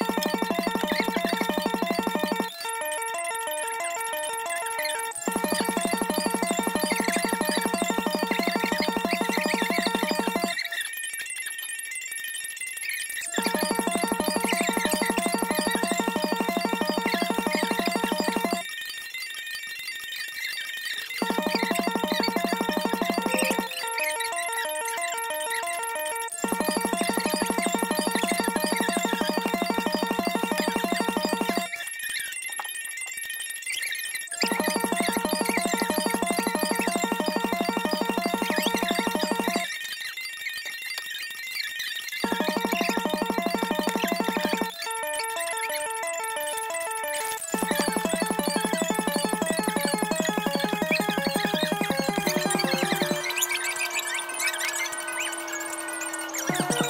you Bye.